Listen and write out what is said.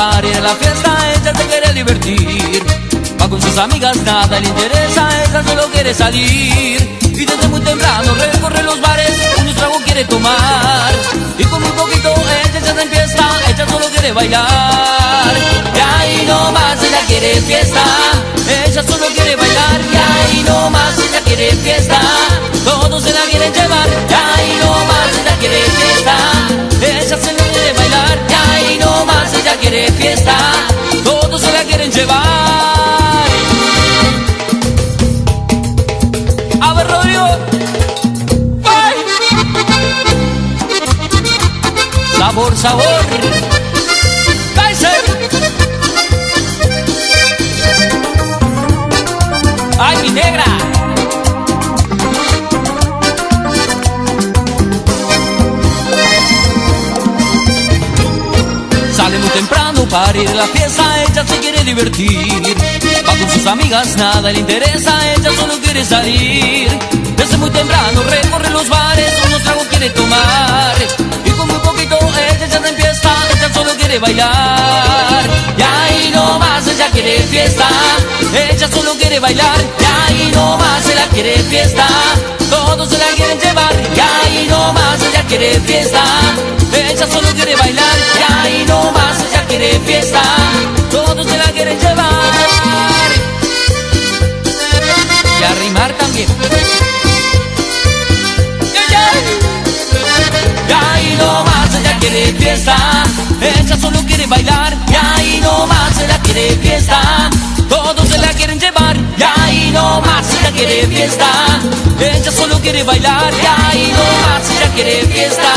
a la fiesta, ella se quiere divertir. Va con sus amigas, nada le interesa, ella solo quiere salir. Y desde muy temprano recorre los bares, un trago quiere tomar. Y con muy poquito ella ya en fiesta, ella solo quiere bailar. Y ahí nomás ella quiere fiesta, ella solo quiere bailar. Y ahí nomás ella quiere fiesta, todos se la quieren llevar. Fiesta, todos se la quieren llevar. A ver, Rodrigo. ¡Ay! Sabor, sabor. Kaiser. Ay, mi negra. Sale muy temprano ir a la fiesta, ella se quiere divertir. Va con sus amigas, nada le interesa, ella solo quiere salir. Desde muy temprano recorre los bares, unos tragos quiere tomar. Y con muy poquito ella ya está en fiesta, ella solo quiere bailar. Y ahí nomás ella quiere fiesta, ella solo quiere bailar. Y ahí nomás ella quiere fiesta, todos se la fiesta, ella solo quiere bailar. Y ahí nomás ella quiere fiesta, todos se la quieren llevar. Y ahí nomás ella quiere fiesta, ella solo quiere bailar. Y ahí nomás quiere fiesta, se la quieren llevar.